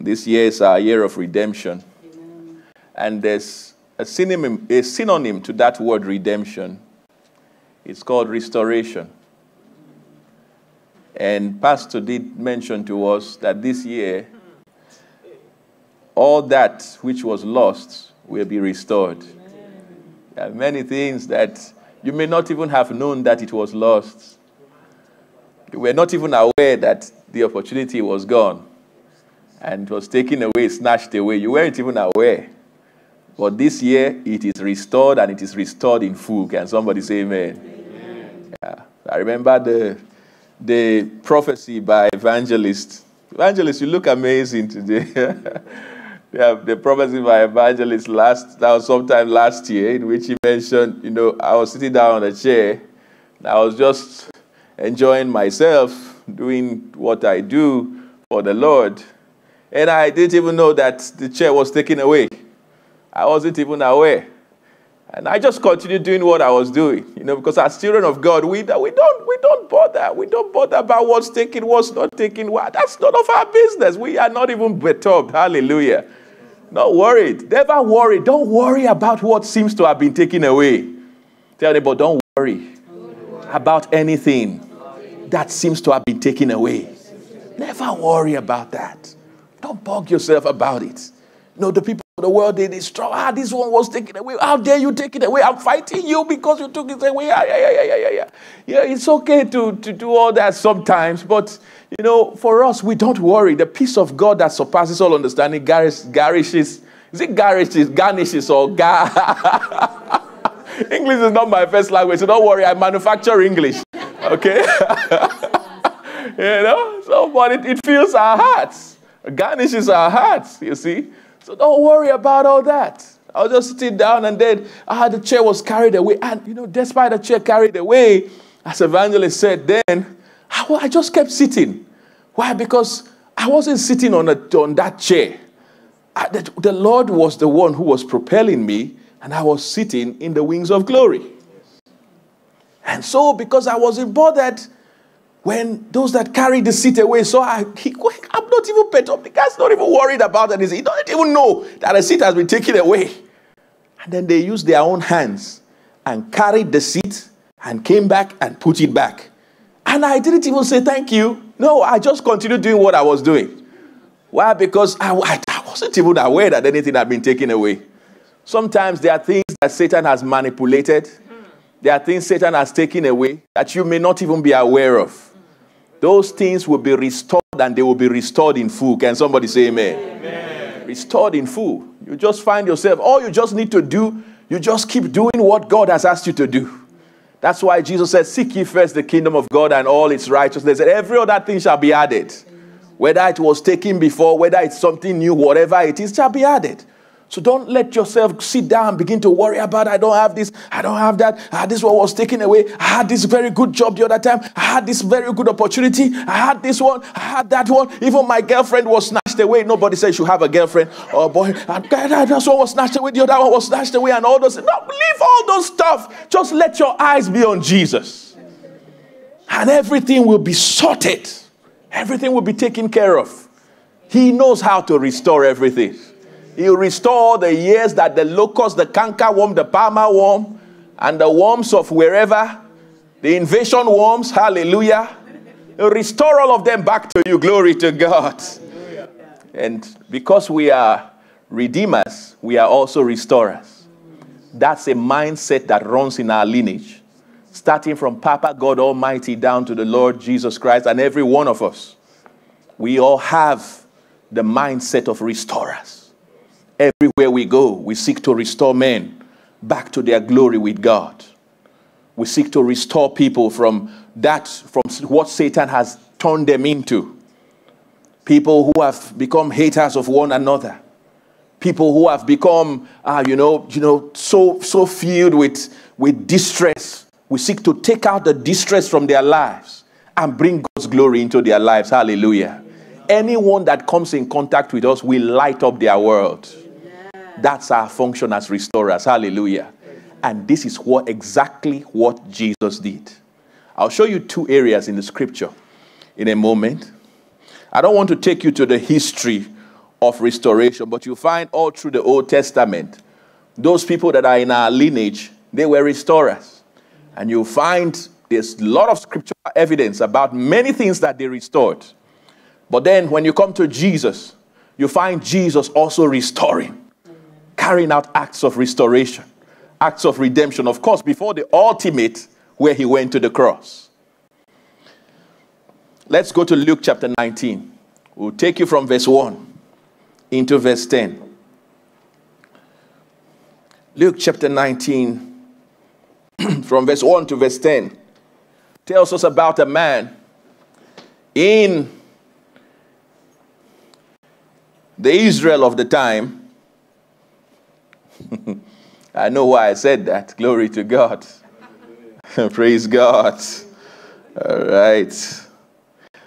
This year is our year of redemption. Amen. And there's a synonym, a synonym to that word redemption. It's called restoration. And Pastor did mention to us that this year, all that which was lost will be restored. There are many things that you may not even have known that it was lost. You were not even aware that the opportunity was gone and it was taken away, snatched away. You weren't even aware. But this year, it is restored and it is restored in full. Can somebody say amen? amen. Yeah. I remember the, the prophecy by evangelist. Evangelist, you look amazing today. yeah, the prophecy by evangelist last, that was sometime last year, in which he mentioned, you know, I was sitting down on a chair and I was just enjoying myself, doing what I do for the Lord. And I didn't even know that the chair was taken away. I wasn't even aware. And I just continued doing what I was doing, you know, because as children of God, we, we, don't, we don't bother. We don't bother about what's taken, what's not taken. That's none of our business. We are not even perturbed. Hallelujah. Not worried. Never worry. Don't worry about what seems to have been taken away. Tell neighbor, don't worry about anything that seems to have been taken away. Never worry about that. Don't bug yourself about it. No, the people of the world, they destroy. Ah, this one was taken away. How dare you take it away? I'm fighting you because you took it away. Yeah, yeah, yeah, yeah, yeah, yeah. Yeah, it's okay to, to do all that sometimes, but you know, for us, we don't worry. The peace of God that surpasses all understanding garishes. Is it garishes, garnishes, or gar? English is not my first language, so don't worry. I manufacture English. Okay? you know, so but it, it fills our hearts, garnishes our hearts. You see. So don't worry about all that. I was just sitting down and then ah, the chair was carried away. And, you know, despite the chair carried away, as evangelist said then, I, I just kept sitting. Why? Because I wasn't sitting on, a, on that chair. I, the, the Lord was the one who was propelling me, and I was sitting in the wings of glory. And so, because I wasn't bothered, when those that carried the seat away saw I, he, I'm not even perturbed. The guy's not even worried about it. He doesn't even know that the seat has been taken away. And then they used their own hands and carried the seat and came back and put it back. And I didn't even say thank you. No, I just continued doing what I was doing. Why? Because I, I wasn't even aware that anything had been taken away. Sometimes there are things that Satan has manipulated, there are things Satan has taken away that you may not even be aware of those things will be restored and they will be restored in full. Can somebody say amen? amen? Restored in full. You just find yourself, all you just need to do, you just keep doing what God has asked you to do. That's why Jesus said, Seek ye first the kingdom of God and all its righteousness, and every other thing shall be added. Whether it was taken before, whether it's something new, whatever it is, shall be added. So don't let yourself sit down begin to worry about I don't have this, I don't have that. Ah, this one was taken away. I had this very good job the other time. I had this very good opportunity. I had this one. I had that one. Even my girlfriend was snatched away. Nobody says you have a girlfriend. Oh boy, and that one was snatched away. The other one was snatched away, and all those. No, leave all those stuff. Just let your eyes be on Jesus, and everything will be sorted. Everything will be taken care of. He knows how to restore everything. He'll restore the years that the locust, the canker worm, the palmer worm, and the worms of wherever, the invasion worms, hallelujah. He'll restore all of them back to you. Glory to God. And because we are redeemers, we are also restorers. That's a mindset that runs in our lineage, starting from Papa God Almighty down to the Lord Jesus Christ and every one of us. We all have the mindset of restorers. Everywhere we go, we seek to restore men back to their glory with God. We seek to restore people from that, from what Satan has turned them into. People who have become haters of one another. People who have become, uh, you know, you know, so so filled with with distress. We seek to take out the distress from their lives and bring God's glory into their lives. Hallelujah. Anyone that comes in contact with us will light up their world. That's our function as restorers. Hallelujah. And this is what exactly what Jesus did. I'll show you two areas in the scripture in a moment. I don't want to take you to the history of restoration. But you find all through the Old Testament, those people that are in our lineage, they were restorers. And you find there's a lot of scriptural evidence about many things that they restored. But then when you come to Jesus, you find Jesus also restoring, carrying out acts of restoration, acts of redemption, of course, before the ultimate where he went to the cross. Let's go to Luke chapter 19. We'll take you from verse 1 into verse 10. Luke chapter 19, from verse 1 to verse 10, tells us about a man in the Israel of the time. I know why I said that. Glory to God. Praise God. All right.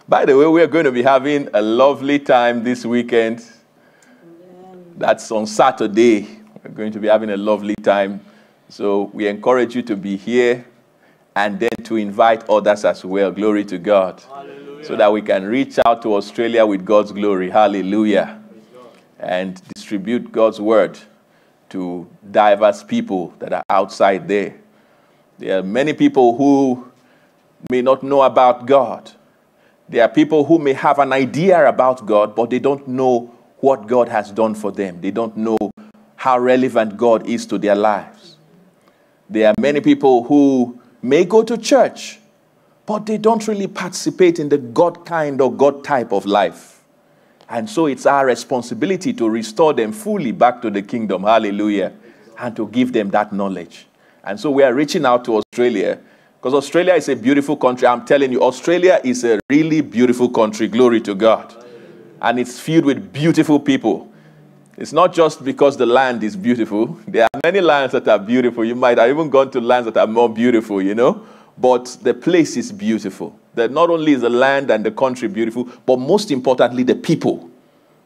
By the way, we're going to be having a lovely time this weekend. That's on Saturday. We're going to be having a lovely time. So we encourage you to be here and then to invite others as well. Glory to God. Hallelujah. So that we can reach out to Australia with God's glory. Hallelujah. And distribute God's word to diverse people that are outside there. There are many people who may not know about God there are people who may have an idea about God, but they don't know what God has done for them. They don't know how relevant God is to their lives. There are many people who may go to church, but they don't really participate in the God kind or God type of life. And so it's our responsibility to restore them fully back to the kingdom. Hallelujah. And to give them that knowledge. And so we are reaching out to Australia because Australia is a beautiful country. I'm telling you, Australia is a really beautiful country. Glory to God. And it's filled with beautiful people. It's not just because the land is beautiful. There are many lands that are beautiful. You might have even gone to lands that are more beautiful, you know. But the place is beautiful. That not only is the land and the country beautiful, but most importantly, the people.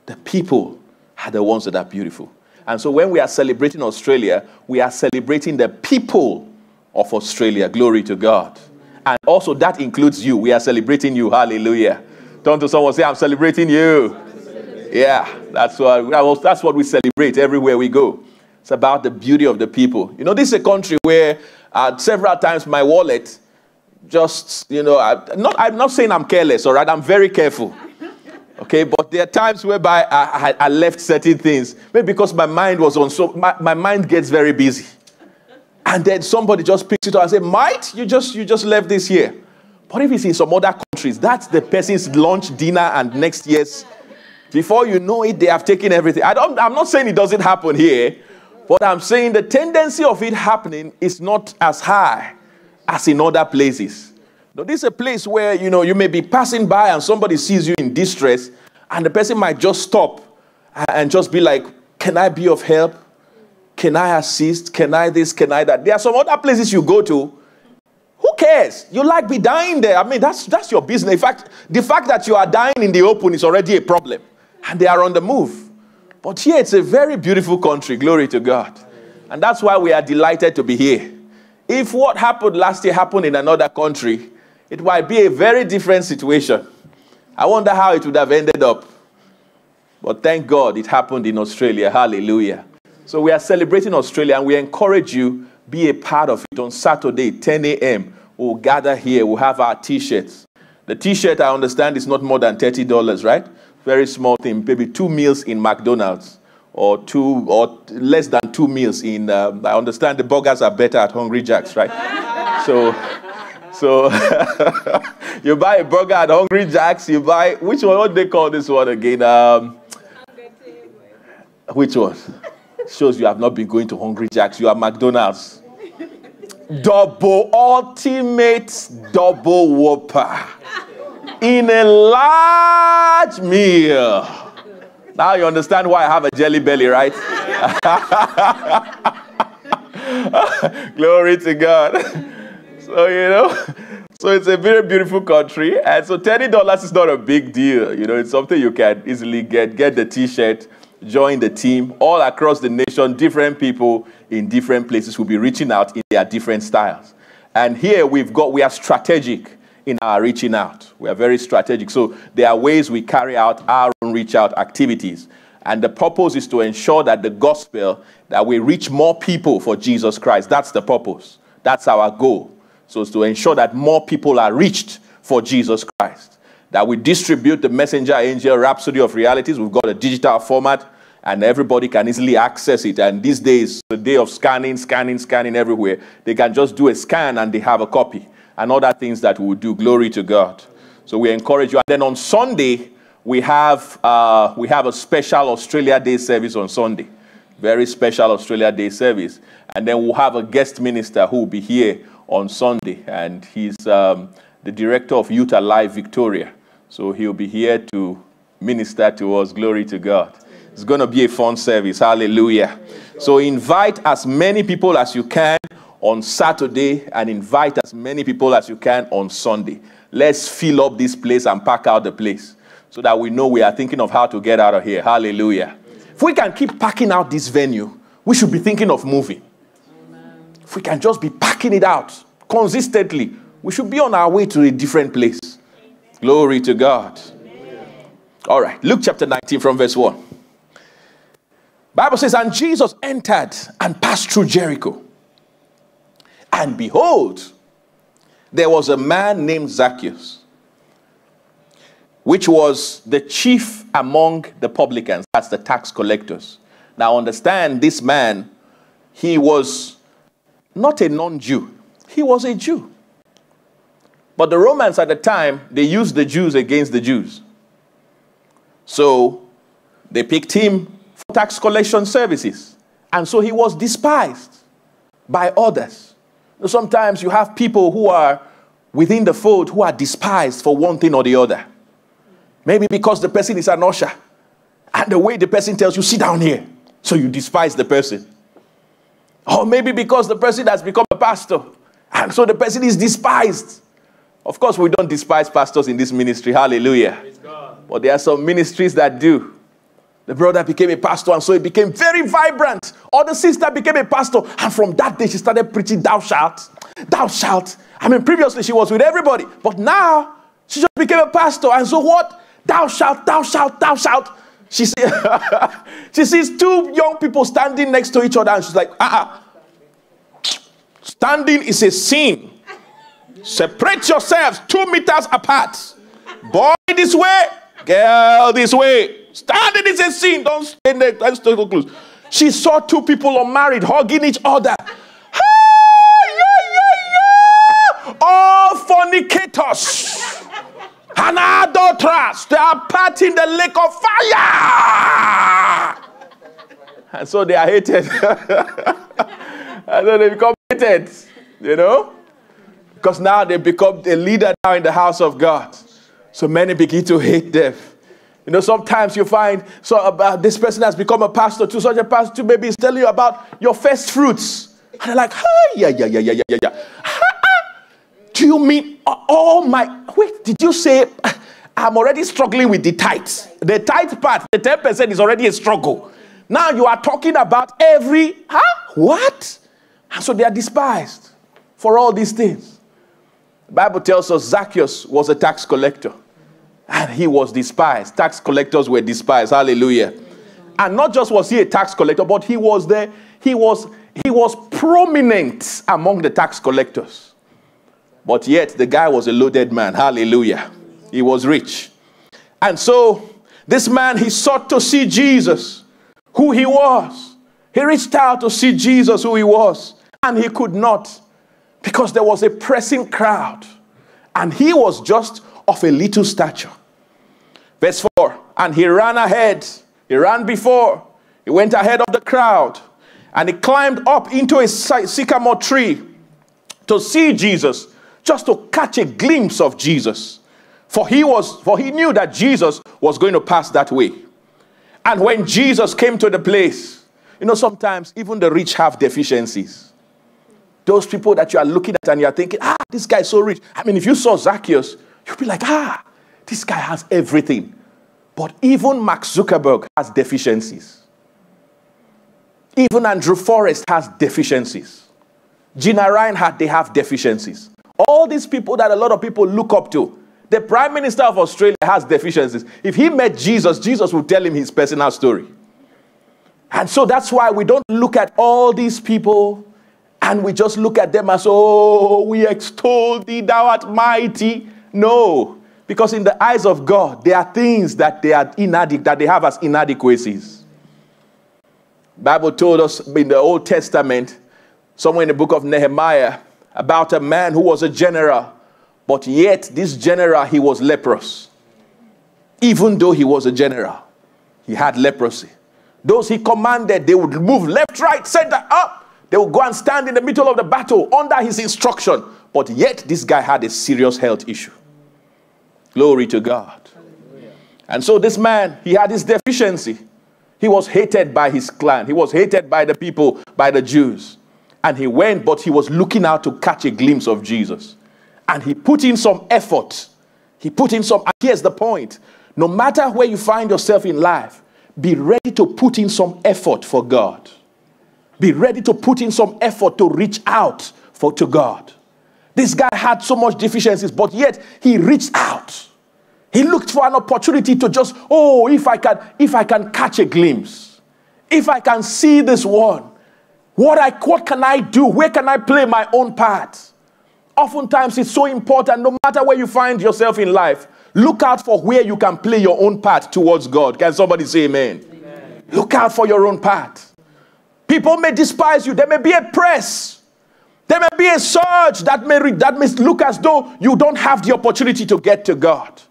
The people are the ones that are beautiful. And so when we are celebrating Australia, we are celebrating the people of Australia. Glory to God. And also, that includes you. We are celebrating you. Hallelujah. Turn to someone say, I'm celebrating you. Yeah, that's what, that's what we celebrate everywhere we go. It's about the beauty of the people. You know, this is a country where uh, several times my wallet just, you know, I, not, I'm not saying I'm careless, all right? I'm very careful. Okay, but there are times whereby I, I, I left certain things, maybe because my mind was on so, my, my mind gets very busy and then somebody just picks it up and say, "Might you just you just left this here?" But if it's in some other countries, that's the person's lunch, dinner, and next year's. Before you know it, they have taken everything. I don't, I'm not saying it doesn't happen here, but I'm saying the tendency of it happening is not as high as in other places. Now, this is a place where you know you may be passing by and somebody sees you in distress, and the person might just stop uh, and just be like, "Can I be of help?" Can I assist? Can I this? Can I that? There are some other places you go to. Who cares? You like be dying there. I mean, that's that's your business. In fact, the fact that you are dying in the open is already a problem. And they are on the move. But here it's a very beautiful country. Glory to God. And that's why we are delighted to be here. If what happened last year happened in another country, it might be a very different situation. I wonder how it would have ended up. But thank God it happened in Australia. Hallelujah. So we are celebrating Australia and we encourage you be a part of it on Saturday, 10 a.m. We'll gather here. We'll have our t-shirts. The t-shirt, I understand, is not more than $30, right? Very small thing. Maybe two meals in McDonald's or two or less than two meals in, um, I understand the burgers are better at Hungry Jack's, right? so, so you buy a burger at Hungry Jack's, you buy, which one, what they call this one again? Um, which one? Shows you have not been going to Hungry Jacks. You are McDonald's. double ultimate double whopper in a large meal. Now you understand why I have a jelly belly, right? Glory to God. So, you know, so it's a very beautiful country. And so $30 is not a big deal. You know, it's something you can easily get. Get the t shirt join the team all across the nation. Different people in different places will be reaching out in their different styles. And here we've got, we are strategic in our reaching out. We are very strategic. So there are ways we carry out our own reach out activities. And the purpose is to ensure that the gospel, that we reach more people for Jesus Christ. That's the purpose. That's our goal. So it's to ensure that more people are reached for Jesus Christ. That we distribute the messenger angel rhapsody of realities. We've got a digital format and everybody can easily access it. And these days, the day of scanning, scanning, scanning everywhere, they can just do a scan and they have a copy and other things that we will do. Glory to God. So we encourage you. And then on Sunday, we have, uh, we have a special Australia Day service on Sunday. Very special Australia Day service. And then we'll have a guest minister who will be here on Sunday. And he's um, the director of Youth Alive Victoria. So he'll be here to minister to us. Glory to God. It's going to be a fun service. Hallelujah. So invite as many people as you can on Saturday and invite as many people as you can on Sunday. Let's fill up this place and pack out the place so that we know we are thinking of how to get out of here. Hallelujah. If we can keep packing out this venue, we should be thinking of moving. Amen. If we can just be packing it out consistently, we should be on our way to a different place. Glory to God. Amen. All right, Luke chapter 19 from verse 1. Bible says, and Jesus entered and passed through Jericho. And behold, there was a man named Zacchaeus which was the chief among the publicans, that's the tax collectors. Now, understand this man, he was not a non Jew, he was a Jew. But the Romans at the time, they used the Jews against the Jews. So they picked him for tax collection services. And so he was despised by others. Sometimes you have people who are within the fold who are despised for one thing or the other. Maybe because the person is an usher. And the way the person tells you, sit down here. So you despise the person. Or maybe because the person has become a pastor. And so the person is despised. Of course, we don't despise pastors in this ministry. Hallelujah. But there are some ministries that do. The brother became a pastor, and so it became very vibrant. Or the sister became a pastor, and from that day she started preaching, Thou shalt, thou shalt. I mean, previously she was with everybody, but now she just became a pastor. And so what? Thou shalt, thou shalt, thou shalt. She, see, she sees two young people standing next to each other and she's like, ah, uh-uh. standing is a sin. Separate yourselves two meters apart. Boy, this way, girl, this way. Standing is a sin. Don't stay there. Stay so close. She saw two people unmarried hugging each other. All fornicators and adulterers. They are part in the lake of fire. And so they are hated. and so they become hated, you know? Because now they become a leader now in the house of God. So many begin to hate them. You know, sometimes you find so about this person has become a pastor too. Such a pastor too, maybe is telling you about your first fruits. And they're like, ah, yeah, yeah, yeah, yeah, yeah, yeah. Do you mean all my. Wait, did you say I'm already struggling with the tithes? The tithe part, the 10% is already a struggle. Now you are talking about every. Huh? What? And so they are despised for all these things. The Bible tells us Zacchaeus was a tax collector and he was despised. Tax collectors were despised. Hallelujah. And not just was he a tax collector, but he was there, he was he was prominent among the tax collectors. But yet the guy was a loaded man. Hallelujah. He was rich. And so this man, he sought to see Jesus, who he was. He reached out to see Jesus, who he was, and he could not because there was a pressing crowd. And he was just of a little stature. Verse 4 And he ran ahead, he ran before, he went ahead of the crowd, and he climbed up into a sycamore tree to see Jesus just to catch a glimpse of Jesus. For he was for he knew that Jesus was going to pass that way. And when Jesus came to the place, you know, sometimes even the rich have deficiencies. Those people that you are looking at and you're thinking, ah, this guy is so rich. I mean, if you saw Zacchaeus, you'd be like, ah, this guy has everything. But even Mark Zuckerberg has deficiencies. Even Andrew Forrest has deficiencies. Gina Rinehart, they have deficiencies. All these people that a lot of people look up to, The Prime Minister of Australia has deficiencies. If he met Jesus, Jesus would tell him his personal story. And so that's why we don't look at all these people and we just look at them as, oh, we extol thee, thou art mighty. No, because in the eyes of God, there are things that they are inadequate, that they have as inadequacies. Bible told us in the Old Testament, somewhere in the book of Nehemiah, about a man who was a general, but yet this general he was leprous. Even though he was a general, he had leprosy. Those he commanded, they would move left, right, center, up. They would go and stand in the middle of the battle under his instruction. But yet, this guy had a serious health issue. Glory to God. And so, this man, he had his deficiency. He was hated by his clan, he was hated by the people, by the Jews. And he went, but he was looking out to catch a glimpse of Jesus. And he put in some effort. He put in some, here's the point no matter where you find yourself in life, be ready to put in some effort for God. Be ready to put in some effort to reach out for to God. This guy had so much deficiencies, but yet he reached out. He looked for an opportunity to just, oh, if I can, if I can catch a glimpse, if I can see this one, what I what can I do? Where can I play my own part? Oftentimes it's so important, no matter where you find yourself in life, Look out for where you can play your own part towards God. Can somebody say amen? amen? Look out for your own part. People may despise you. There may be a press. There may be a surge that may, that may look as though you don't have the opportunity to get to God.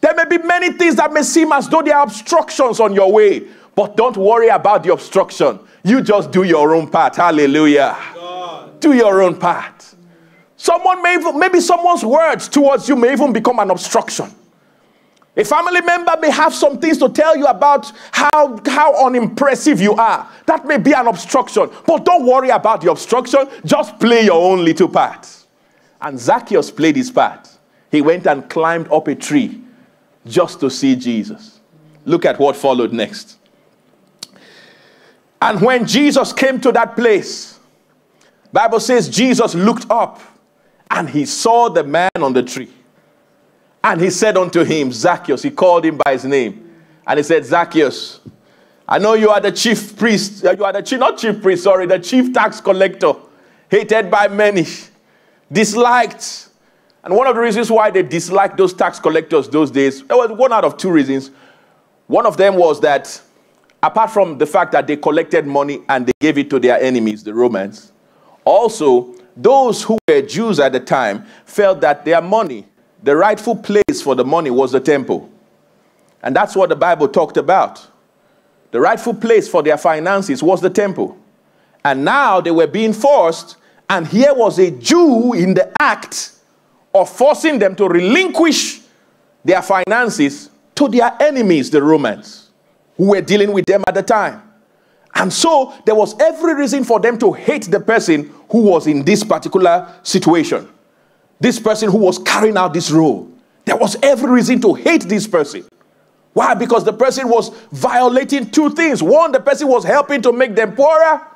There may be many things that may seem as though there are obstructions on your way. But don't worry about the obstruction. You just do your own part. Hallelujah. God. Do your own part. Someone may even, maybe someone's words towards you may even become an obstruction. A family member may have some things to tell you about how, how unimpressive you are. That may be an obstruction. But don't worry about the obstruction. Just play your own little part. And Zacchaeus played his part. He went and climbed up a tree just to see Jesus. Look at what followed next. And when Jesus came to that place, Bible says Jesus looked up and he saw the man on the tree. And he said unto him, Zacchaeus, he called him by his name. And he said, Zacchaeus, I know you are the chief priest, uh, you are the chief, not chief priest, sorry, the chief tax collector, hated by many, disliked. And one of the reasons why they disliked those tax collectors those days, there was one out of two reasons. One of them was that, apart from the fact that they collected money and they gave it to their enemies, the Romans, also, those who were Jews at the time felt that their money the rightful place for the money was the temple. And that's what the Bible talked about. The rightful place for their finances was the temple. And now they were being forced, and here was a Jew in the act of forcing them to relinquish their finances to their enemies, the Romans, who were dealing with them at the time. And so there was every reason for them to hate the person who was in this particular situation this person who was carrying out this role. There was every reason to hate this person. Why? Because the person was violating two things. One, the person was helping to make them poorer.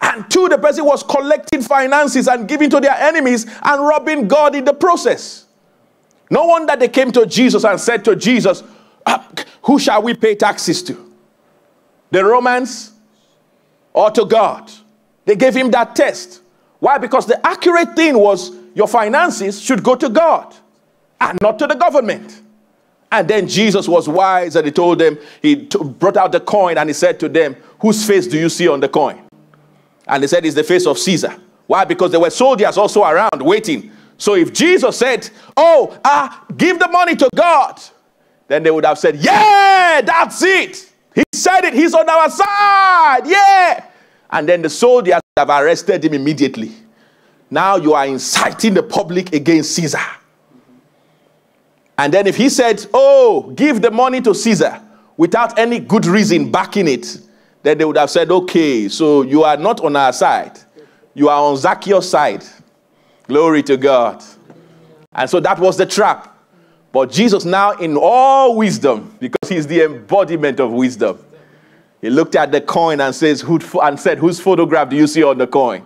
And two, the person was collecting finances and giving to their enemies and robbing God in the process. No wonder they came to Jesus and said to Jesus, ah, Who shall we pay taxes to? The Romans or to God? They gave him that test. Why? Because the accurate thing was your finances should go to God and not to the government. And then Jesus was wise and he told them, he brought out the coin and he said to them, Whose face do you see on the coin? And they said, It's the face of Caesar. Why? Because there were soldiers also around waiting. So if Jesus said, Oh, ah, give the money to God, then they would have said, Yeah, that's it. He said it, he's on our side. Yeah. And then the soldiers have arrested him immediately. Now you are inciting the public against Caesar. And then if he said, Oh, give the money to Caesar without any good reason backing it, then they would have said, Okay, so you are not on our side. You are on Zacchaeus' side. Glory to God. And so that was the trap. But Jesus, now in all wisdom, because he's the embodiment of wisdom, he looked at the coin and says, and said, Whose photograph do you see on the coin?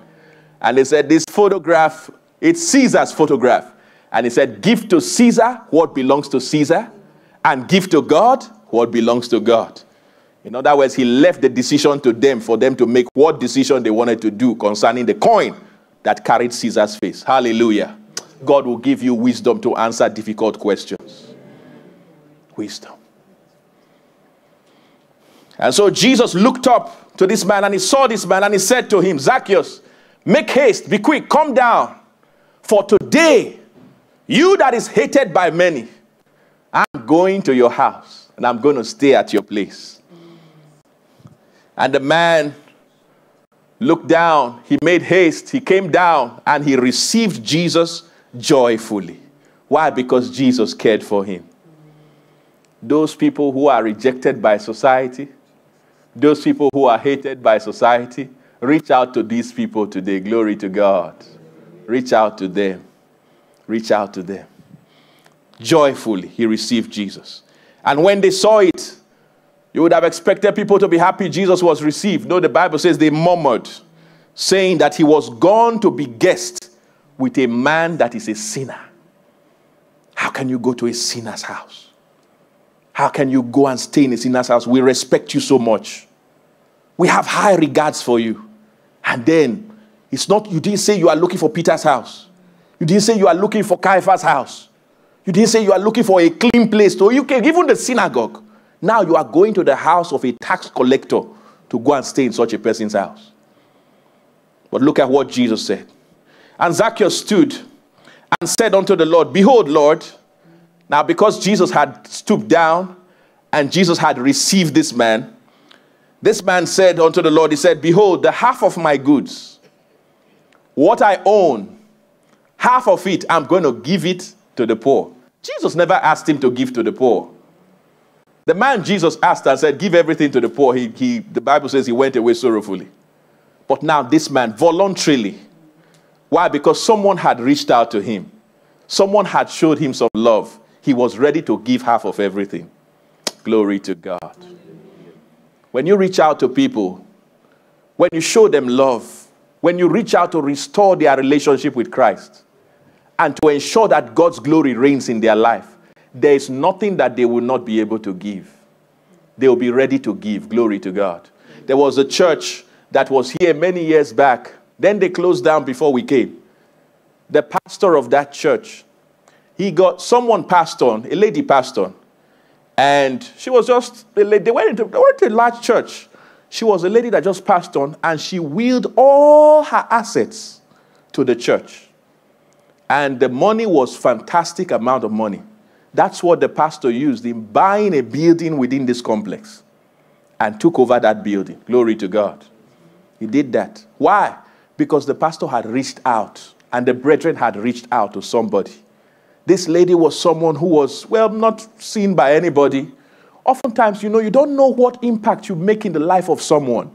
And they said, This photograph, it's Caesar's photograph. And he said, Give to Caesar what belongs to Caesar, and give to God what belongs to God. In other words, he left the decision to them for them to make what decision they wanted to do concerning the coin that carried Caesar's face. Hallelujah. God will give you wisdom to answer difficult questions. Wisdom. And so Jesus looked up to this man and he saw this man and he said to him, Zacchaeus, make haste, be quick, come down. For today, you that is hated by many, I'm going to your house and I'm going to stay at your place. And the man looked down, he made haste, he came down, and he received Jesus joyfully. Why? Because Jesus cared for him. Those people who are rejected by society, those people who are hated by society, reach out to these people today. Glory to God. Reach out to them. Reach out to them. Joyfully, he received Jesus. And when they saw it, you would have expected people to be happy Jesus was received. No, the Bible says they murmured, saying that he was gone to be guest with a man that is a sinner. How can you go to a sinner's house? How can you go and stay in a sinner's house? We respect you so much. We have high regards for you. And then it's not, you didn't say you are looking for Peter's house. You didn't say you are looking for Caiaphas' house. You didn't say you are looking for a clean place to you can even the synagogue. Now you are going to the house of a tax collector to go and stay in such a person's house. But look at what Jesus said. And Zacchaeus stood and said unto the Lord, Behold, Lord. Now, because Jesus had stooped down and Jesus had received this man, this man said unto the Lord, He said, Behold, the half of my goods, what I own, half of it, I'm going to give it to the poor. Jesus never asked him to give to the poor. The man Jesus asked and said, Give everything to the poor. He, he, the Bible says he went away sorrowfully. But now this man voluntarily. Why? Because someone had reached out to him, someone had showed him some love. He was ready to give half of everything. Glory to God. When you reach out to people, when you show them love, when you reach out to restore their relationship with Christ, and to ensure that God's glory reigns in their life, there is nothing that they will not be able to give. They will be ready to give. Glory to God. There was a church that was here many years back. Then they closed down before we came. The pastor of that church, he got someone passed on, a lady passed on. And she was just, they into, they to a large church. She was a lady that just passed on, and she willed all her assets to the church. And the money was fantastic amount of money. That's what the pastor used in buying a building within this complex and took over that building. Glory to God. He did that. Why? Because the pastor had reached out and the brethren had reached out to somebody. This lady was someone who was, well, not seen by anybody. Oftentimes, you know, you don't know what impact you make in the life of someone.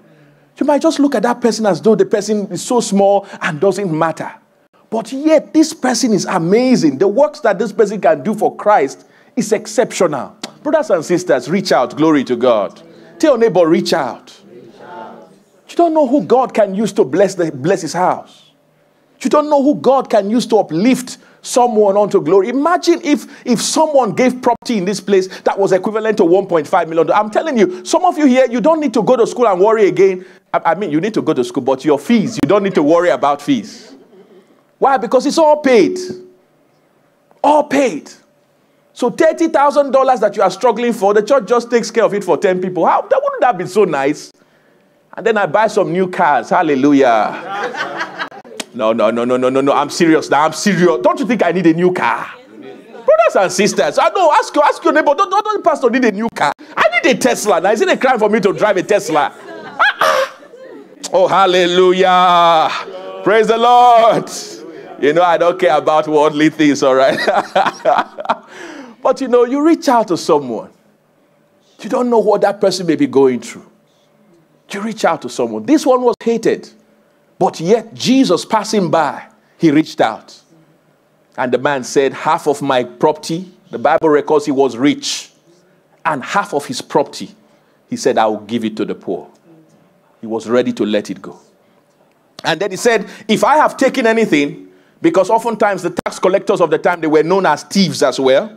You might just look at that person as though the person is so small and doesn't matter. But yet, this person is amazing. The works that this person can do for Christ is exceptional. Brothers and sisters, reach out. Glory to God. Tell your neighbor, reach out. reach out. You don't know who God can use to bless, the, bless his house. You don't know who God can use to uplift someone onto glory. Imagine if, if someone gave property in this place that was equivalent to 1.5 million. I'm telling you, some of you here, you don't need to go to school and worry again. I, I mean, you need to go to school, but your fees, you don't need to worry about fees. Why? Because it's all paid. All paid. So $30,000 that you are struggling for, the church just takes care of it for 10 people. How that wouldn't that be so nice? And then I buy some new cars. Hallelujah. No, no, no, no, no, no, no. I'm serious now. I'm serious. Don't you think I need a new car? Brothers and sisters, I know. Ask your ask your neighbor. Don't, don't, don't pastor need a new car. I need a Tesla. Now is it a crime for me to drive a Tesla? Ah, ah. oh, hallelujah. Praise the Lord. You know, I don't care about worldly things, all right? but you know, you reach out to someone. You don't know what that person may be going through. You reach out to someone. This one was hated, but yet Jesus passing by, he reached out. And the man said, Half of my property, the Bible records he was rich, and half of his property, he said, I will give it to the poor. He was ready to let it go. And then he said, If I have taken anything, Because oftentimes the tax collectors of the time they were known as thieves as well.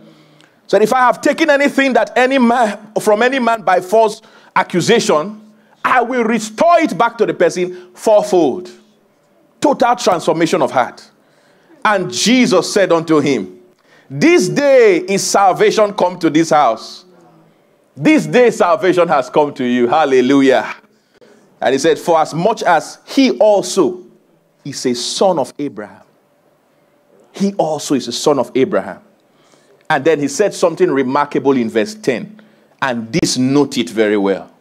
So if I have taken anything that any man from any man by false accusation, I will restore it back to the person fourfold. Total transformation of heart. And Jesus said unto him, This day is salvation come to this house. This day salvation has come to you. Hallelujah. And he said, For as much as he also is a son of Abraham, he also is a son of Abraham. And then he said something remarkable in verse 10. And this note it very well.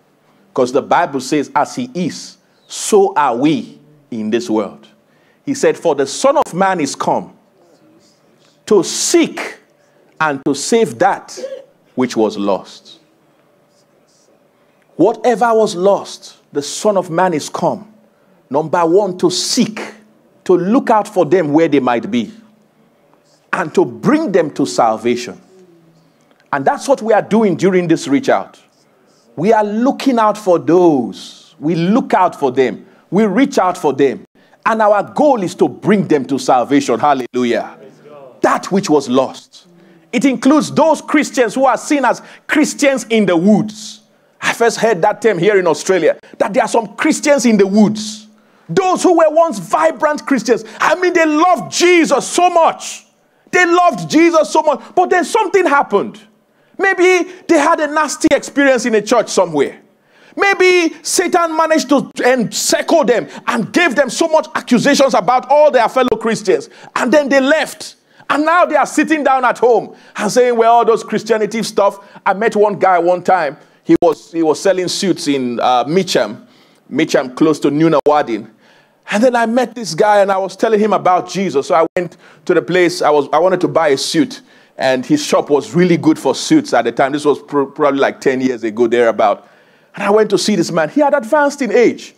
Because the Bible says, as he is, so are we in this world. He said, For the Son of Man is come to seek and to save that which was lost. Whatever was lost, the Son of Man is come. Number one, to seek, to look out for them where they might be, and to bring them to salvation. And that's what we are doing during this reach out. We are looking out for those. We look out for them. We reach out for them. And our goal is to bring them to salvation. Hallelujah. That which was lost. It includes those Christians who are seen as Christians in the woods. I first heard that term here in Australia that there are some Christians in the woods. Those who were once vibrant Christians. I mean, they loved Jesus so much. They loved Jesus so much. But then something happened. Maybe they had a nasty experience in a church somewhere. Maybe Satan managed to encircle them and gave them so much accusations about all their fellow Christians. And then they left. And now they are sitting down at home and saying, well, all those Christianity stuff. I met one guy one time. He was, he was selling suits in uh, Mitcham, Mitcham, close to Nunawading. And then I met this guy and I was telling him about Jesus. So I went to the place, I, was, I wanted to buy a suit and his shop was really good for suits at the time. This was pr- probably like 10 years ago, thereabout. And I went to see this man. He had advanced in age.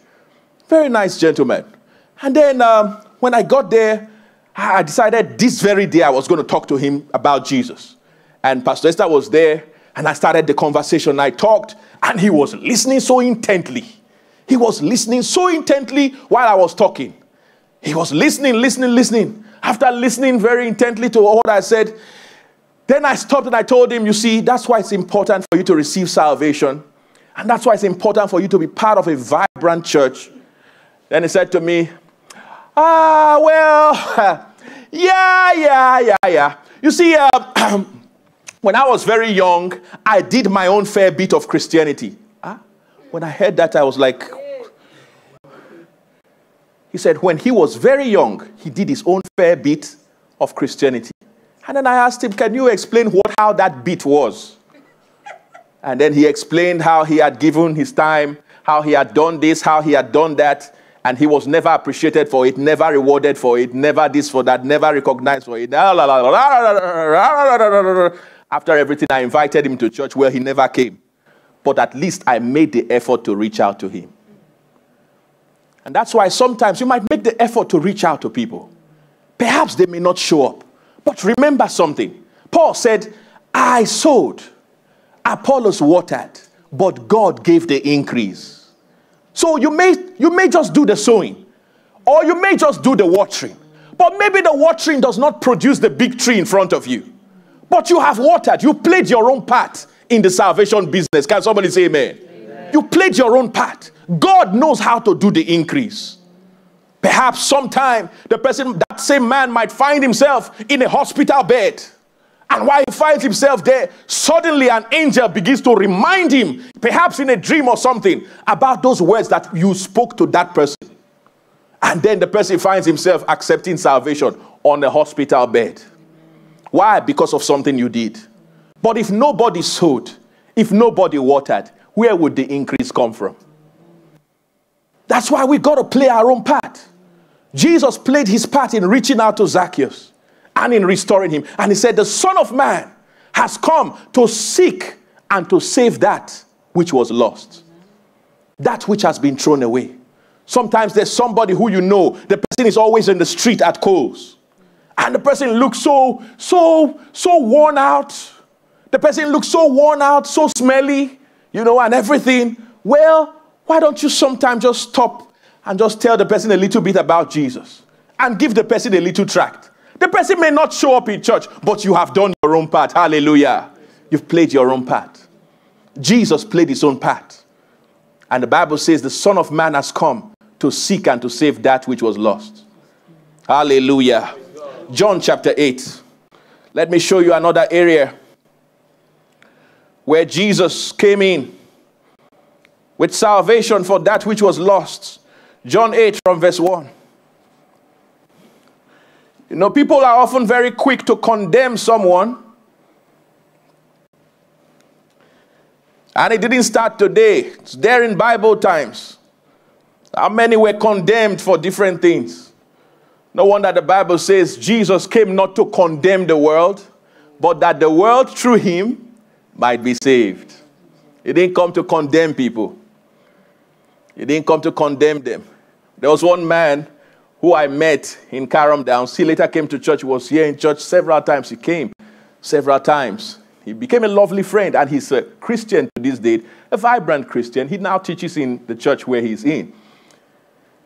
Very nice gentleman. And then um, when I got there, I decided this very day I was going to talk to him about Jesus. And Pastor Esther was there, and I started the conversation. I talked, and he was listening so intently. He was listening so intently while I was talking. He was listening, listening, listening. After listening very intently to what I said, then I stopped and I told him, You see, that's why it's important for you to receive salvation. And that's why it's important for you to be part of a vibrant church. Then he said to me, Ah, well, yeah, yeah, yeah, yeah. You see, uh, when I was very young, I did my own fair bit of Christianity. Huh? When I heard that, I was like, he said, when he was very young, he did his own fair bit of Christianity. And then I asked him, Can you explain what, how that bit was? And then he explained how he had given his time, how he had done this, how he had done that, and he was never appreciated for it, never rewarded for it, never this for that, never recognized for it. After everything, I invited him to church where he never came. But at least I made the effort to reach out to him. And that's why sometimes you might make the effort to reach out to people. Perhaps they may not show up. But remember something. Paul said, I sowed, Apollos watered, but God gave the increase. So you may, you may just do the sowing, or you may just do the watering. But maybe the watering does not produce the big tree in front of you. But you have watered, you played your own part in the salvation business. Can somebody say amen? amen? You played your own part. God knows how to do the increase. Perhaps sometime the person, that same man might find himself in a hospital bed. And while he finds himself there, suddenly an angel begins to remind him, perhaps in a dream or something, about those words that you spoke to that person. And then the person finds himself accepting salvation on a hospital bed. Why? Because of something you did. But if nobody sowed, if nobody watered, where would the increase come from? That's why we got to play our own part. Jesus played his part in reaching out to Zacchaeus and in restoring him. And he said, The Son of Man has come to seek and to save that which was lost, that which has been thrown away. Sometimes there's somebody who you know, the person is always in the street at Coles. And the person looks so, so, so worn out. The person looks so worn out, so smelly, you know, and everything. Well, why don't you sometimes just stop and just tell the person a little bit about Jesus. and give the person a little tract. The person may not show up in church, but you have done your own part. Hallelujah. You've played your own part. Jesus played his own part. And the Bible says the Son of Man has come to seek and to save that which was lost. Hallelujah. John chapter 8. Let me show you another area where Jesus came in with salvation for that which was lost. John 8 from verse 1. You know, people are often very quick to condemn someone. And it didn't start today, it's there in Bible times. How many were condemned for different things? No wonder the Bible says Jesus came not to condemn the world, but that the world through him might be saved. He didn't come to condemn people, he didn't come to condemn them. There was one man who I met in Carrum Downs. He later came to church, he was here in church several times. He came several times. He became a lovely friend, and he's a Christian to this day, a vibrant Christian. He now teaches in the church where he's in.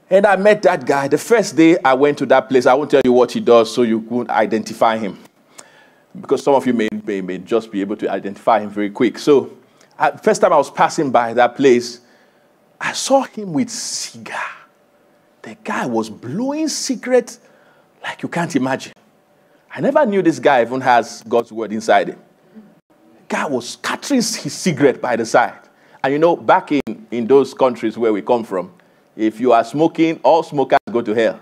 And I met that guy. The first day I went to that place, I won't tell you what he does so you won't identify him. Because some of you may, may, may just be able to identify him very quick. So, first time I was passing by that place, I saw him with cigar. The guy was blowing cigarette like you can't imagine. I never knew this guy even has God's word inside him. The guy was scattering his cigarette by the side. And you know, back in, in those countries where we come from, if you are smoking, all smokers go to hell.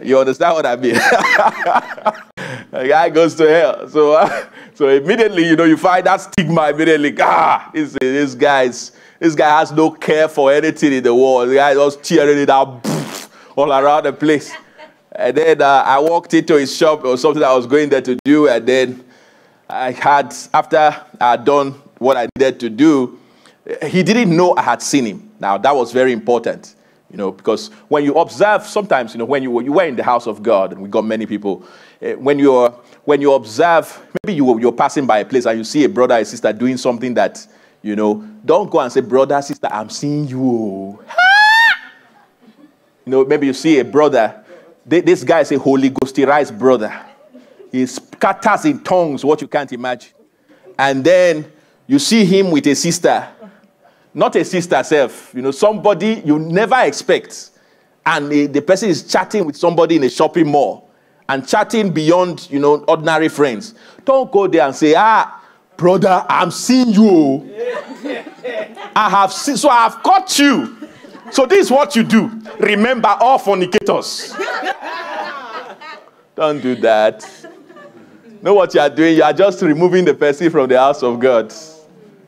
You understand what I mean? the guy goes to hell. So, uh, so immediately, you know, you find that stigma immediately. Ah, this, this guy's this guy has no care for anything in the world. The guy just tearing it out all around the place. And then uh, I walked into his shop or something I was going there to do. And then I had, after I had done what I needed to do, he didn't know I had seen him. Now, that was very important, you know, because when you observe, sometimes, you know, when you, you were in the house of God, and we got many people, uh, when, you're, when you observe, maybe you, you're passing by a place and you see a brother or sister doing something that you know, don't go and say, brother, sister, I'm seeing you. you know, maybe you see a brother. This guy is a Holy Ghosterized brother. He scatters in tongues what you can't imagine. And then you see him with a sister. Not a sister self, you know, somebody you never expect. And the, the person is chatting with somebody in a shopping mall and chatting beyond, you know, ordinary friends. Don't go there and say, ah, brother, I'm seeing you. I have seen, so I have caught you. So this is what you do. Remember all fornicators. Don't do that. Know what you are doing? You are just removing the person from the house of God.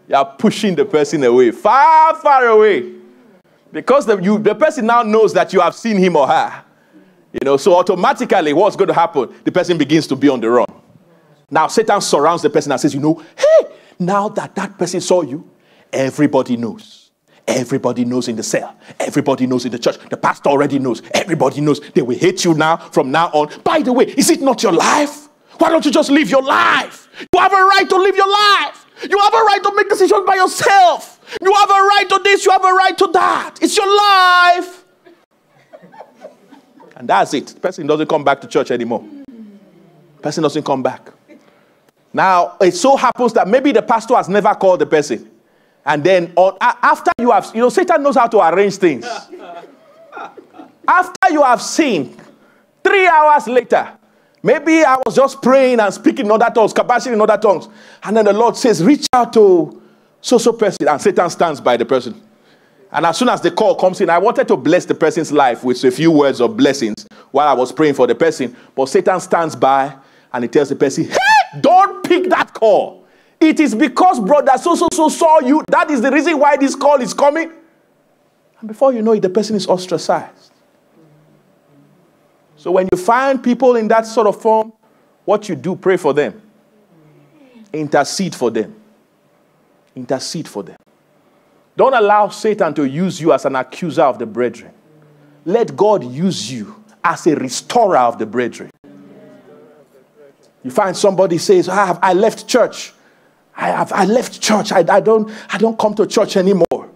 You are pushing the person away, far, far away. Because the, you, the person now knows that you have seen him or her. You know, so automatically what's going to happen? The person begins to be on the run. Now Satan surrounds the person and says, You know, hey, now that that person saw you, everybody knows. Everybody knows in the cell. Everybody knows in the church. The pastor already knows. Everybody knows. They will hate you now from now on. By the way, is it not your life? Why don't you just live your life? You have a right to live your life. You have a right to make decisions by yourself. You have a right to this. You have a right to that. It's your life. And that's it. The person doesn't come back to church anymore. The person doesn't come back. Now, it so happens that maybe the pastor has never called the person. And then after you have, you know, Satan knows how to arrange things. after you have seen, three hours later, maybe I was just praying and speaking in other tongues, capacity in other tongues. And then the Lord says, reach out to so so person. And Satan stands by the person. And as soon as the call comes in, I wanted to bless the person's life with a few words of blessings while I was praying for the person. But Satan stands by and he tells the person, hey! Don't pick that call. It is because brother so so so saw you. That is the reason why this call is coming. And before you know it, the person is ostracized. So when you find people in that sort of form, what you do, pray for them. Intercede for them. Intercede for them. Don't allow Satan to use you as an accuser of the brethren. Let God use you as a restorer of the brethren. You find somebody says, I, have, I left church. I, have, I left church. I, I, don't, I don't come to church anymore.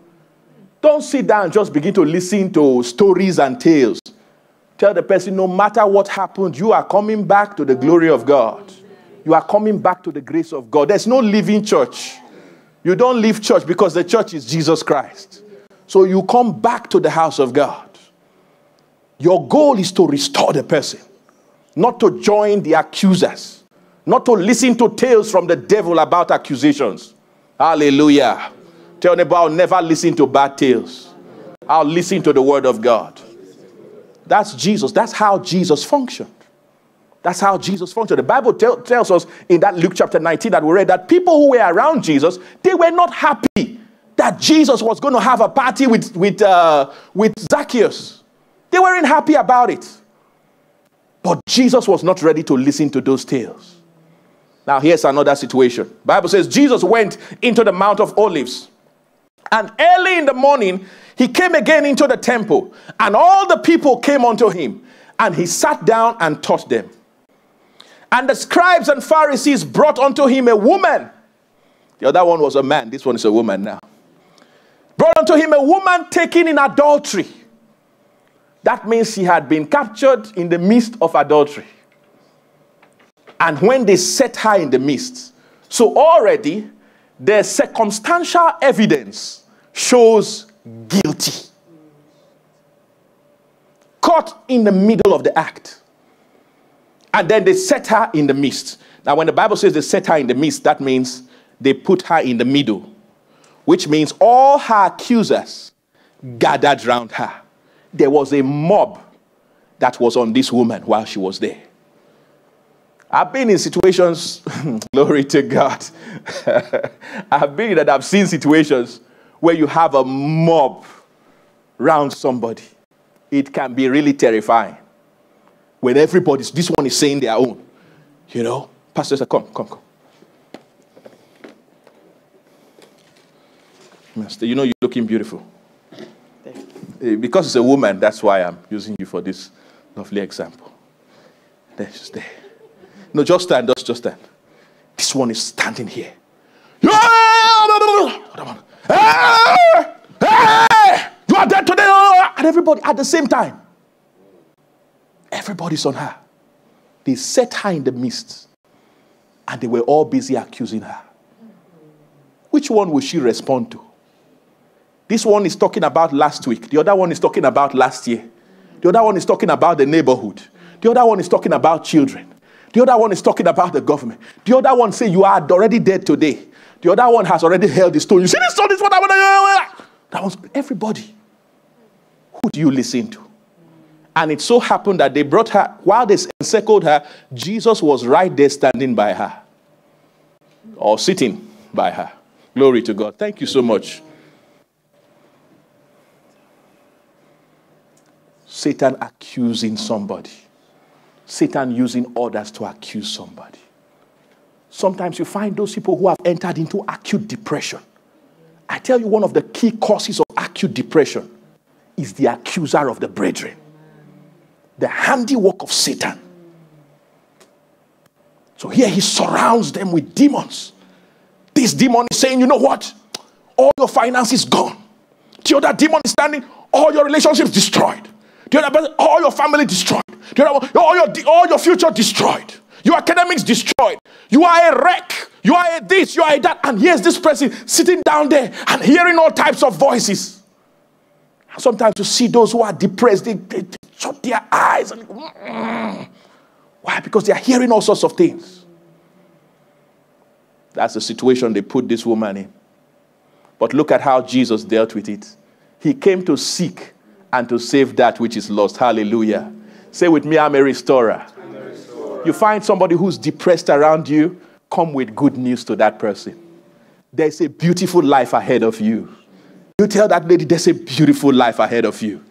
Don't sit down and just begin to listen to stories and tales. Tell the person, no matter what happened, you are coming back to the glory of God. You are coming back to the grace of God. There's no living church. You don't leave church because the church is Jesus Christ. So you come back to the house of God. Your goal is to restore the person, not to join the accusers, not to listen to tales from the devil about accusations. Hallelujah. Tell them about never listen to bad tales. I'll listen to the word of God. That's Jesus. That's how Jesus functioned. That's how Jesus functioned. The Bible tell, tells us in that Luke chapter 19 that we read that people who were around Jesus, they were not happy that Jesus was going to have a party with, with, uh, with Zacchaeus. They weren't happy about it. But Jesus was not ready to listen to those tales. Now here's another situation. Bible says Jesus went into the Mount of Olives. And early in the morning, he came again into the temple, and all the people came unto him, and he sat down and taught them. And the scribes and Pharisees brought unto him a woman. The other one was a man. This one is a woman now. Brought unto him a woman taken in adultery. That means she had been captured in the midst of adultery. And when they set her in the midst, so already the circumstantial evidence shows guilty. Caught in the middle of the act. And then they set her in the midst. Now, when the Bible says they set her in the midst, that means they put her in the middle, which means all her accusers gathered around her. There was a mob that was on this woman while she was there. I've been in situations, glory to God. I've been that I've seen situations where you have a mob around somebody. It can be really terrifying when everybody's, this one is saying their own. You know, Pastor said, come, come, come. Master, you know you're looking beautiful. Eh, because it's a woman, that's why I'm using you for this lovely example. There, she's there. No, just stand, just, just stand. This one is standing here. You are dead today. Oh, oh, oh. And everybody at the same time. Everybody's on her. They set her in the midst and they were all busy accusing her. Which one will she respond to? This one is talking about last week. The other one is talking about last year. The other one is talking about the neighborhood. The other one is talking about children. The other one is talking about the government. The other one say you are already dead today. The other one has already held the stone. You see this stone is what I want to That was everybody. Who do you listen to? And it so happened that they brought her, while they encircled her, Jesus was right there standing by her or sitting by her. Glory to God. Thank you so much. Satan accusing somebody, Satan using others to accuse somebody. Sometimes you find those people who have entered into acute depression. I tell you, one of the key causes of acute depression is the accuser of the brethren the handiwork of Satan. So here he surrounds them with demons. This demon is saying, you know what? All your finances gone. The other demon is standing, all your relationships destroyed. The other person, all your family destroyed. The other one, all your, all your future destroyed. Your academics destroyed. You are a wreck. You are a this, you are a that. And here's this person sitting down there and hearing all types of voices. Sometimes you see those who are depressed, they, they, they shut their eyes. And, mm. Why? Because they are hearing all sorts of things. That's the situation they put this woman in. But look at how Jesus dealt with it. He came to seek and to save that which is lost. Hallelujah. Say with me, I'm a restorer. I'm a restorer. You find somebody who's depressed around you, come with good news to that person. There's a beautiful life ahead of you. You tell that lady, there's a beautiful life ahead of you.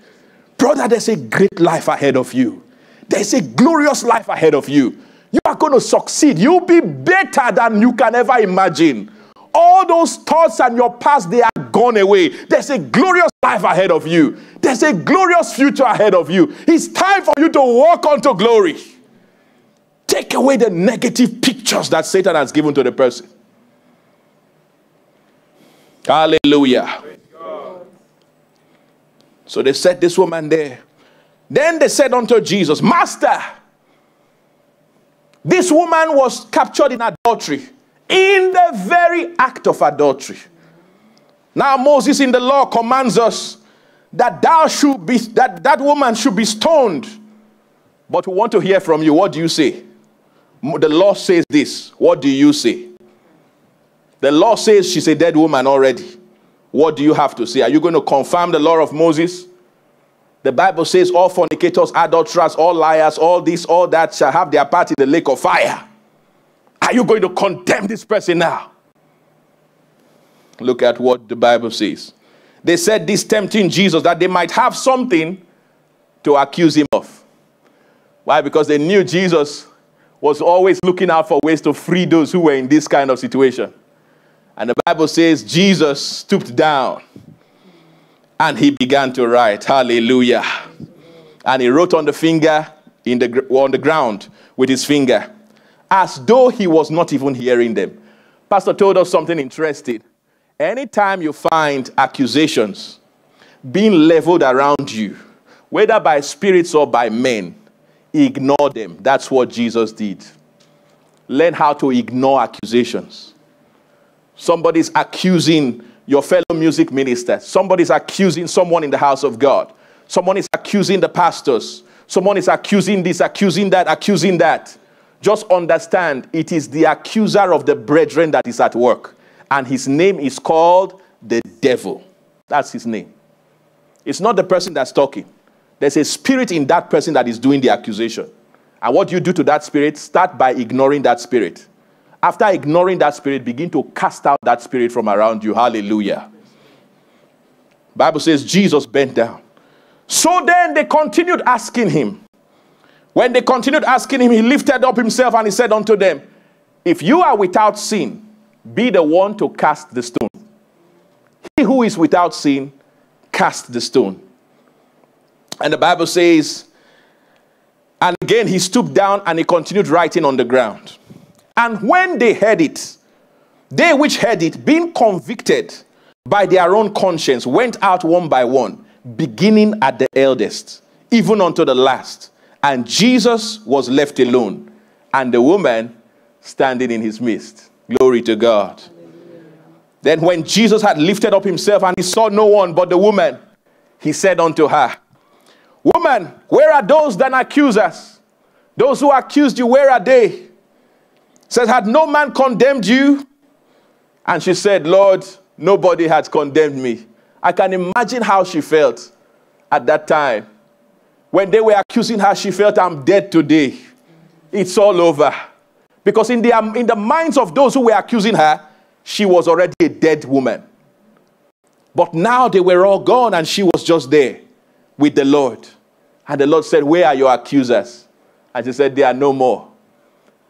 Brother, there's a great life ahead of you. There's a glorious life ahead of you. You are going to succeed. You'll be better than you can ever imagine. All those thoughts and your past, they are gone away. There's a glorious life ahead of you. There's a glorious future ahead of you. It's time for you to walk onto glory. Take away the negative pictures that Satan has given to the person. Hallelujah. So they set this woman there Then they said unto Jesus, Master, this woman was captured in adultery, in the very act of adultery. Now Moses in the law commands us that thou should be that that woman should be stoned. But we want to hear from you. What do you say? The law says this. What do you say? The law says she's a dead woman already. What do you have to say? Are you going to confirm the law of Moses? The Bible says all fornicators, adulterers, all liars, all this, all that shall have their part in the lake of fire. Are you going to condemn this person now? Look at what the Bible says. They said this tempting Jesus that they might have something to accuse him of. Why? Because they knew Jesus was always looking out for ways to free those who were in this kind of situation. And the Bible says Jesus stooped down and he began to write. Hallelujah. And he wrote on the finger, in the, on the ground with his finger, as though he was not even hearing them. Pastor told us something interesting. Anytime you find accusations being leveled around you, whether by spirits or by men, ignore them. That's what Jesus did. Learn how to ignore accusations. Somebody's accusing your fellow music minister. Somebody's accusing someone in the house of God. Someone is accusing the pastors. Someone is accusing this, accusing that, accusing that. Just understand it is the accuser of the brethren that is at work. And his name is called the devil. That's his name. It's not the person that's talking. There's a spirit in that person that is doing the accusation. And what you do to that spirit, start by ignoring that spirit. After ignoring that spirit, begin to cast out that spirit from around you. Hallelujah. Bible says Jesus bent down. So then they continued asking him. When they continued asking him, he lifted up himself and he said unto them, If you are without sin, be the one to cast the stone. He who is without sin, cast the stone. And the Bible says, and again he stooped down and he continued writing on the ground. And when they heard it, they which heard it, being convicted by their own conscience, went out one by one, beginning at the eldest, even unto the last. And Jesus was left alone, and the woman standing in his midst. Glory to God. Then, when Jesus had lifted up himself and he saw no one but the woman, he said unto her, Woman, where are those that accuse us? Those who accused you, where are they? Says, Had no man condemned you? And she said, Lord, nobody has condemned me. I can imagine how she felt at that time. When they were accusing her, she felt, I'm dead today. It's all over. Because in the, um, in the minds of those who were accusing her, she was already a dead woman. But now they were all gone and she was just there with the Lord. And the Lord said, Where are your accusers? And she said, There are no more.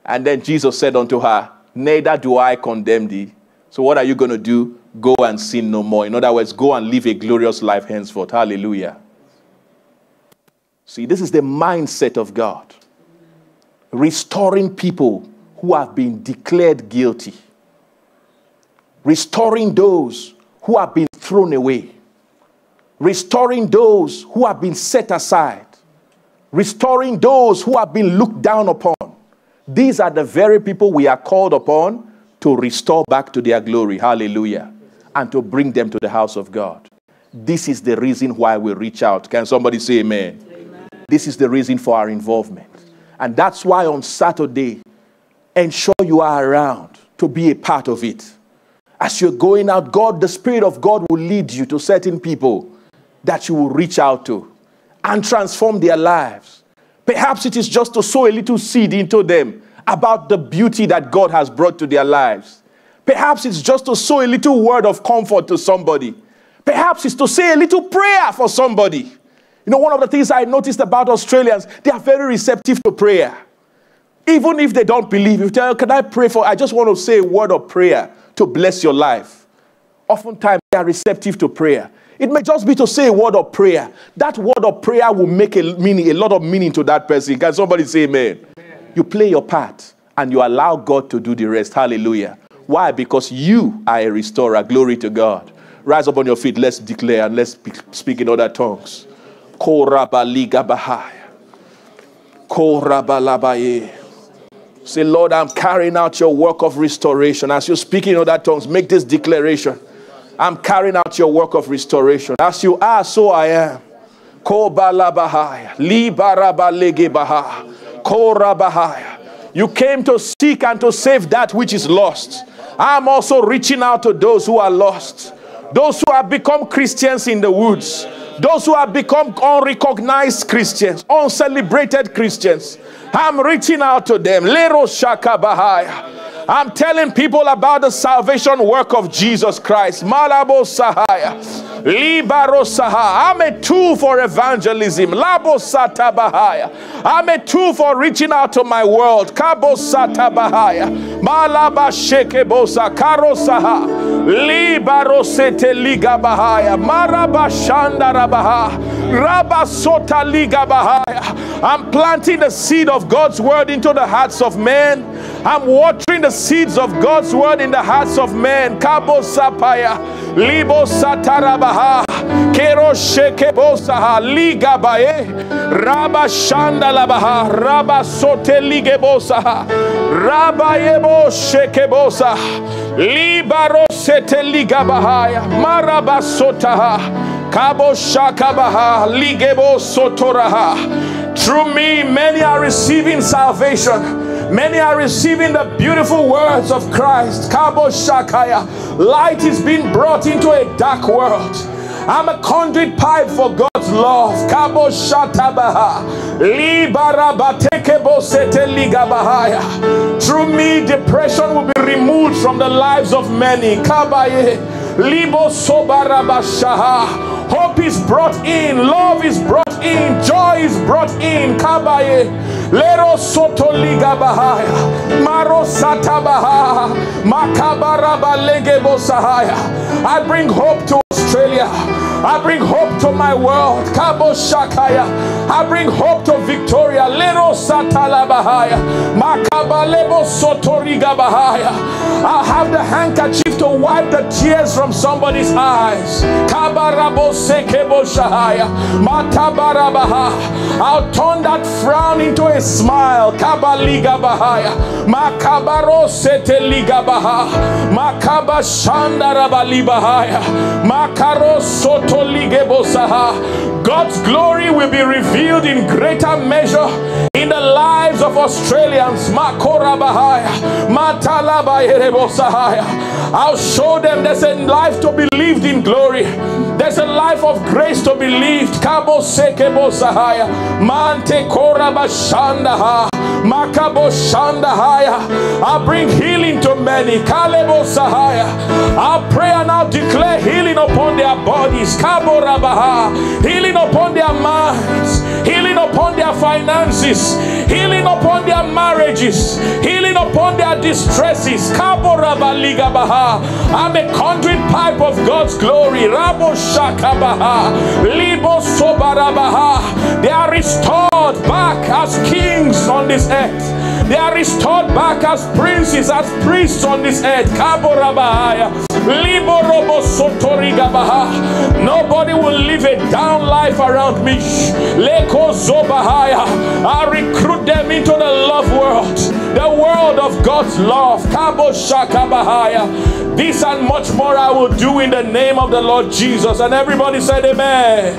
And then Jesus said unto her, Neither do I condemn thee. So what are you going to do? Go and sin no more. In other words, go and live a glorious life henceforth. Hallelujah. See, this is the mindset of God. Restoring people who have been declared guilty. Restoring those who have been thrown away. Restoring those who have been set aside. Restoring those who have been looked down upon these are the very people we are called upon to restore back to their glory. Hallelujah. And to bring them to the house of God. This is the reason why we reach out. Can somebody say amen? This is the reason for our involvement. And that's why on Saturday, ensure you are around to be a part of it. As you're going out, God, the Spirit of God will lead you to certain people that you will reach out to and transform their lives. Perhaps it is just to sow a little seed into them about the beauty that God has brought to their lives. Perhaps it's just to sow a little word of comfort to somebody. Perhaps it's to say a little prayer for somebody. You know, one of the things I noticed about Australians, they are very receptive to prayer. Even if they don't believe, if you tell, Can I pray for? I just want to say a word of prayer to bless your life. Oftentimes, they are receptive to prayer. It may just be to say a word of prayer. That word of prayer will make a meaning, a lot of meaning to that person. Can somebody say amen? amen? You play your part and you allow God to do the rest. Hallelujah. Why? Because you are a restorer. Glory to God. Rise up on your feet. Let's declare and let's speak in other tongues. Korabaliga Bahaya. Korabalabaye. Say, Lord, I'm carrying out your work of restoration. As you speak in other tongues, make this declaration. I'm carrying out your work of restoration. As you are, so I am. Kobalabahaya. Libarabalege Baha. Korabahaya. You came to seek and to save that which is lost. I'm also reaching out to those who are lost, those who have become Christians in the woods, those who have become unrecognized Christians, uncelebrated Christians. I'm reaching out to them. Lero Shaka Bahaya. I'm telling people about the salvation work of Jesus Christ. Malabo Sahaya. Libaro Saha. I'm a tool for evangelism. Labo Sata Bahaya. I'm a tool for reaching out to my world. Kabo Sata Bahaya. Malaba Sheke Bosa. Karo Saha. Libaro Sete Liga Bahaya. Maraba Shanda Rabaha. Rabba Sota Liga Bahaya. I'm planting the seed of God's word into the hearts of men. I'm watering the seeds of God's word in the hearts of men. Kabo Sapaya. Libo Satarabaha. Kero Shekebosaha. Liga Bae. Rabba Shanda Labaha. Rabba Sote Ligebosaha. Rabba Yebo Shekebosa. Libaro Sete Liga Bahaya. Maraba Sotaha. Kabo Shakabaha. Ligebo Sotoraha. Through me, many are receiving salvation. Many are receiving the beautiful words of Christ. Kabo Shakaya. Light is being brought into a dark world. I'm a conduit pipe for God's love. Kabo Shatabaha. Through me, depression will be removed from the lives of many. Kabaye. Libo Sobarabashaha. Hope is brought in, love is brought in, joy is brought in. Kabaye. Lero soto liga bahaya. Maro sata baha. Makabaraba legebo sahaya. I bring hope to Australia. I bring hope to my world. Kabo Shakaya. I bring hope to Victoria. Lero Satala Bahaya. Makabalebo Sotoriga Bahaya. I'll have the handkerchief to wipe the tears from somebody's eyes. Kabarabo Sekebo Shahaya. Matabarabaha. I'll turn that frown into a smile. Kabaliga Bahaya. Makabaro Seteliga Baha. Makaba Shandarabali Bahaya. Makaro Soto God's glory will be revealed in greater measure in the lives of Australians. I'll show them there's a life to be lived in glory. There's a life of grace to be lived. Makabo Shandahaya. I bring healing to many. Kalebo Sahaya. I pray and I'll declare healing upon their bodies. Kabo Rabaha. Healing upon their minds. Healing upon their finances. Healing upon their marriages. Healing upon their distresses. Kabo Rabaliga Baha. I'm a conduit pipe of God's glory. Rabo Shakabaha. Libo Sobarabaha. They are restored back as kings on this earth. They are restored back as princes, as priests on this earth. Nobody will live a down life around me. I recruit them into the love world, the world of God's love. This and much more I will do in the name of the Lord Jesus. And everybody said, Amen.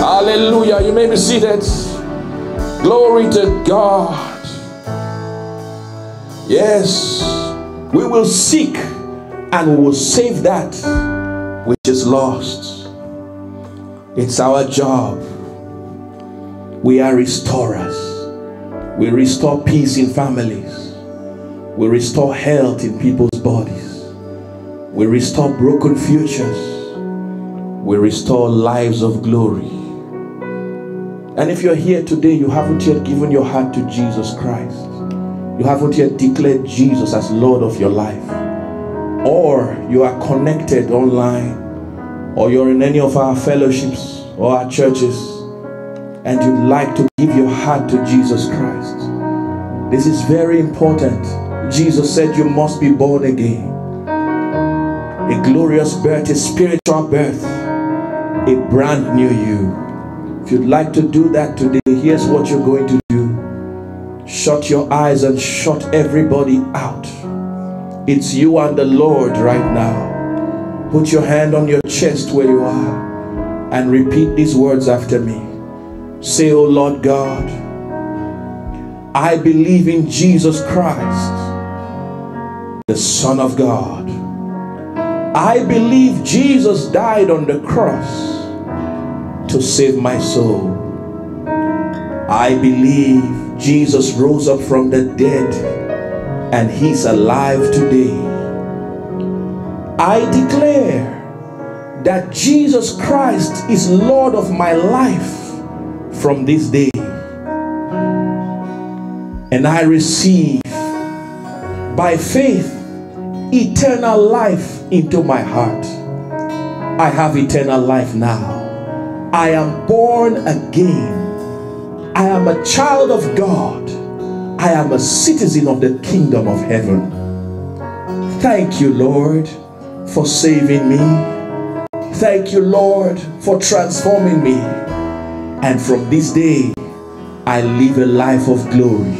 Hallelujah. You may be seated. Glory to God. Yes, we will seek and we will save that which is lost. It's our job. We are restorers. We restore peace in families. We restore health in people's bodies. We restore broken futures. We restore lives of glory. And if you're here today, you haven't yet given your heart to Jesus Christ you haven't yet declared Jesus as Lord of your life, or you are connected online, or you're in any of our fellowships or our churches, and you'd like to give your heart to Jesus Christ, this is very important. Jesus said you must be born again. A glorious birth, a spiritual birth, a brand new you. You'd like to do that today, here's what you're going to do shut your eyes and shut everybody out. It's you and the Lord right now. Put your hand on your chest where you are and repeat these words after me. Say, Oh Lord God, I believe in Jesus Christ, the Son of God. I believe Jesus died on the cross to save my soul. I believe Jesus rose up from the dead and he's alive today. I declare that Jesus Christ is Lord of my life from this day. And I receive by faith eternal life into my heart. I have eternal life now. I am born again. I am a child of God. I am a citizen of the kingdom of heaven. Thank you, Lord, for saving me. Thank you, Lord, for transforming me. And from this day, I live a life of glory,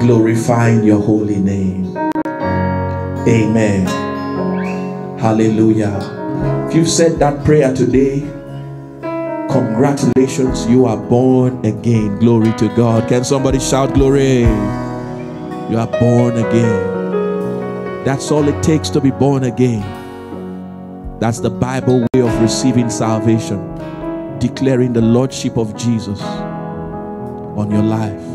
glorifying your holy name. Amen. Hallelujah. If you've said that prayer today, Congratulations, you are born again. Glory to God. Can somebody shout glory? You are born again. That's all it takes to be born again. That's the Bible way of receiving salvation, declaring the Lordship of Jesus on your life.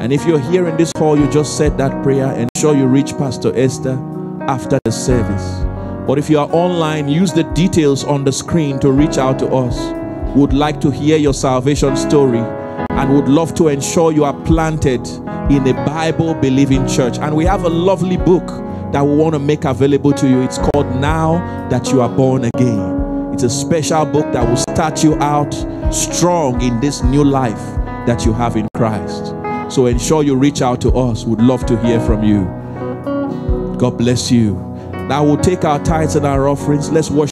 And if you're here in this hall, you just said that prayer, ensure you reach Pastor Esther after the service. But if you are online, use the details on the screen to reach out to us would like to hear your salvation story and would love to ensure you are planted in a Bible believing church. And we have a lovely book that we want to make available to you. It's called Now That You Are Born Again. It's a special book that will start you out strong in this new life that you have in Christ. So ensure you reach out to us. We'd love to hear from you. God bless you. Now we'll take our tithes and our offerings. Let's worship.